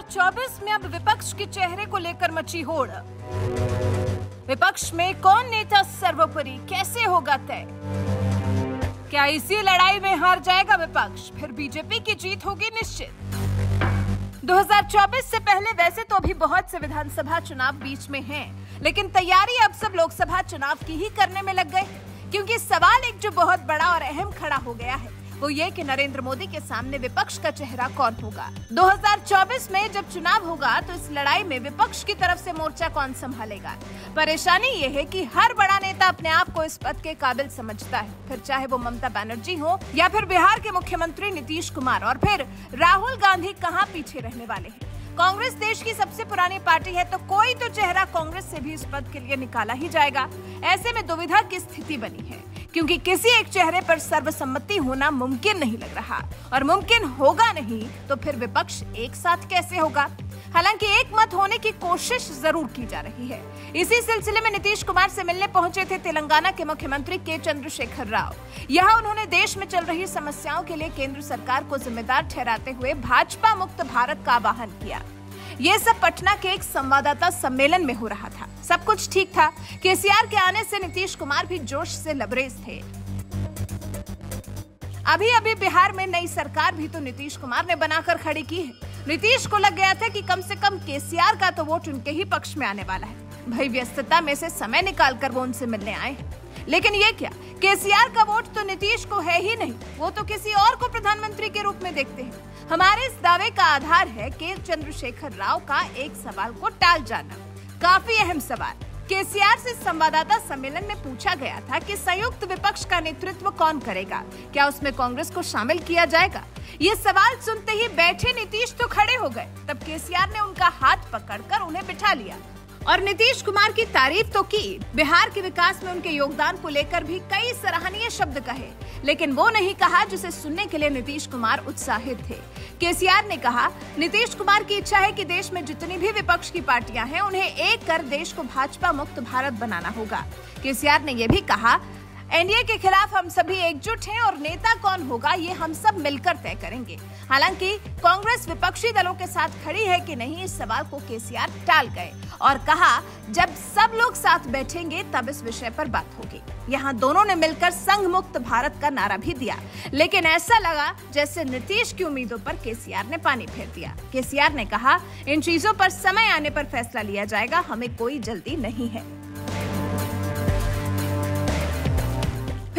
2024 में अब विपक्ष के चेहरे को लेकर मची होड़। विपक्ष में कौन नेता सर्वोपरि? कैसे होगा तय? क्या इसी लड़ाई में हार जाएगा विपक्ष? फिर बीजेपी की जीत होगी निश्चित। 2024 से पहले वैसे तो अभी बहुत से विधानसभा चुनाव बीच में हैं, लेकिन तैयारी अब सब लोकसभा चुनाव की ही करने में लग गए क्योंकि सवाल एक जो बहुत बड़ा और अहम खड़ा हो गया है। वो ये कि नरेंद्र मोदी के सामने विपक्ष का चेहरा कौन होगा? 2024 में जब चुनाव होगा तो इस लड़ाई में विपक्ष की तरफ़ से मोर्चा कौन संभालेगा? परेशानी ये है कि हर बड़ा नेता अपने आप को इस पद के काबिल समझता है। फिर चाहे वो ममता बनर्जी हो, या फिर बिहार के मुख्यमंत्री नीतीश कुमार, और फिर राहुल गांधी कहाँ पीछे रहने वाले हैं? कांग्रेस देश की सबसे पुरानी पार्टी है तो कोई तो चेहरा कांग्रेस से भी इस पद के लिए निकाला ही जाएगा। ऐसे में दुविधा की स्थिति बनी है। क्योंकि किसी एक चेहरे पर सर्वसम्मति होना मुमकिन नहीं लग रहा। और मुमकिन होगा नहीं तो फिर विपक्ष एक साथ कैसे होगा? हालाँकि एक मत होने की कोशिश ज़रूर की जा रही है। इसी सिलसिले में नीतीश कुमार से मिलने पहुँचे थे तेलंगाना के मुख्यमंत्री के चंद्रशेखर राव। यहाँ उन्होंने देश में चल रही समस्याओं के लिए केंद्र सरकार को जिम्मेदार ठहराते हुए भाजपा मुक्त भारत का आह्वान किया। ये सब पटना के एक संवाददाता सम्मेलन में हो रहा था। सब कुछ ठीक था। केसीआर के आने से नीतीश कुमार भी जोश से लबरेज थे। अभी अभी बिहार में नई सरकार भी तो नीतीश कुमार ने बनाकर खड़ी की है। नीतीश को लग गया था कि कम से कम केसीआर का तो वोट उनके ही पक्ष में आने वाला है। भाई व्यस्तता में से समय निकाल कर वो उनसे मिलने आए लेकिन ये क्या? केसीआर का वोट तो नीतीश को है ही नहीं। वो तो किसी और को प्रधानमंत्री के रूप में देखते हैं। हमारे इस दावे का आधार है के चंद्रशेखर राव का एक सवाल को टाल जाना। काफ़ी अहम सवाल। केसीआर से संवाददाता सम्मेलन में पूछा गया था कि संयुक्त विपक्ष का नेतृत्व कौन करेगा? क्या उसमें कांग्रेस को शामिल किया जाएगा? ये सवाल सुनते ही बैठे नीतीश तो खड़े हो गए, तब केसीआर ने उनका हाथ पकड़कर उन्हें बिठा लिया। और नीतीश कुमार की तारीफ़ तो की। बिहार के विकास में उनके योगदान को लेकर भी कई सराहनीय शब्द कहे। लेकिन वो नहीं कहा जिसे सुनने के लिए नीतीश कुमार उत्साहित थे। केसीआर ने कहा, नीतीश कुमार की इच्छा है कि देश में जितनी भी विपक्ष की पार्टियाँ हैं, उन्हें एक कर देश को भाजपा मुक्त भारत बनाना होगा। केसीआर ने यह भी कहा एनडीए के खिलाफ हम सभी एकजुट हैं और नेता कौन होगा, ये हम सब मिलकर तय करेंगे। हालाँकि कांग्रेस विपक्षी दलों के साथ खड़ी है कि नहीं, इस सवाल को केसीआर टाल गए और कहा, जब सब लोग साथ बैठेंगे, तब इस विषय पर बात होगी। यहाँ दोनों ने मिलकर संघ मुक्त भारत का नारा भी दिया। लेकिन ऐसा लगा जैसे नीतीश की उम्मीदों पर केसीआर ने पानी फेर दिया। केसीआर ने कहा, इन चीज़ों पर समय आने पर फैसला लिया जाएगा, हमें कोई जल्दी नहीं है।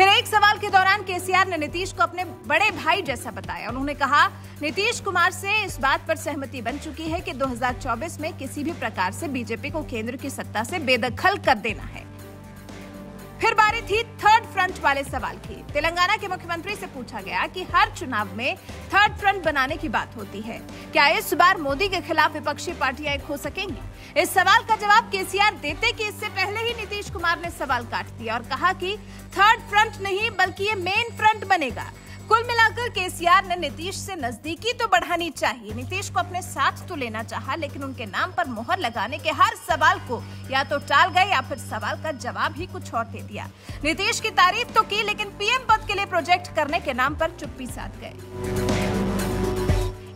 फिर एक सवाल के दौरान केसीआर ने नीतीश को अपने बड़े भाई जैसा बताया। उन्होंने कहा, नीतीश कुमार से इस बात पर सहमति बन चुकी है कि 2024 में किसी भी प्रकार से बीजेपी को केंद्र की सत्ता से बेदखल कर देना है। फिर बारी थी थर्ड फ्रंट वाले सवाल की। तेलंगाना के मुख्यमंत्री से पूछा गया कि हर चुनाव में थर्ड फ्रंट बनाने की बात होती है। क्या इस बार मोदी के खिलाफ विपक्षी पार्टियाँ एक हो सकेंगी? इस सवाल का जवाब केसीआर देते कि इससे पहले ही नीतीश कुमार ने सवाल काट दिया और कहा कि थर्ड फ्रंट नहीं, बल्कि ये मेन फ्रंट बनेगा। कुल मिलाकर केसीआर ने नीतीश से नजदीकी तो बढ़ानी चाहिए। नीतीश को अपने साथ तो लेना चाहा, लेकिन उनके नाम पर मोहर लगाने के हर सवाल को या तो टाल गए या फिर सवाल का जवाब ही कुछ और दे दिया। नीतीश की तारीफ़ तो की, लेकिन पीएम पद के लिए प्रोजेक्ट करने के नाम पर चुप्पी साध गए।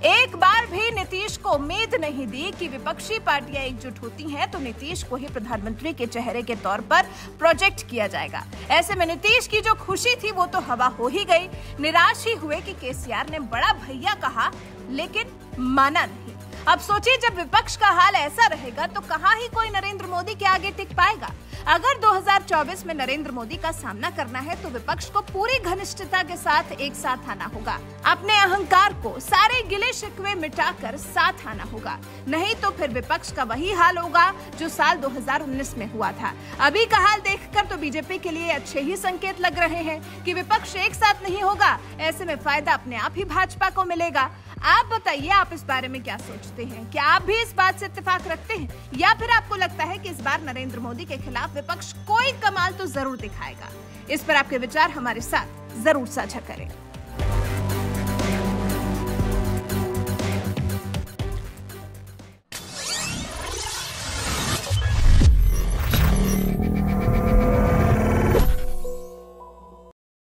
एक बार भी नीतीश को उम्मीद नहीं दी कि विपक्षी पार्टियाँ एकजुट होती हैं तो नीतीश को ही प्रधानमंत्री के चेहरे के तौर पर प्रोजेक्ट किया जाएगा। ऐसे में नीतीश की जो खुशी थी, वो तो हवा हो ही गई। निराश ही हुए कि केसीआर ने बड़ा भैया कहा, लेकिन माना नहीं। अब सोचिए, जब विपक्ष का हाल ऐसा रहेगा तो कहाँ ही कोई नरेंद्र मोदी के आगे टिक पाएगा? अगर 2024 में नरेंद्र मोदी का सामना करना है तो विपक्ष को पूरी घनिष्ठता के साथ एक साथ आना होगा। अपने अहंकार को सारे गिले शिकवे मिटाकर साथ आना होगा। नहीं तो फिर विपक्ष का वही हाल होगा जो साल 2019 में हुआ था। अभी का हाल देखकर तो बीजेपी के लिए अच्छे ही संकेत लग रहे हैं कि विपक्ष एक साथ नहीं होगा। ऐसे में फ़ायदा अपने आप ही भाजपा को मिलेगा। आप बताइए, आप इस बारे में क्या सोचते हैं? क्या आप भी इस बात से इत्तेफाक रखते हैं? या फिर आपको लगता है कि इस बार नरेंद्र मोदी के खिलाफ विपक्ष कोई कमाल तो ज़रूर दिखाएगा। इस पर आपके विचार हमारे साथ ज़रूर साझा करें।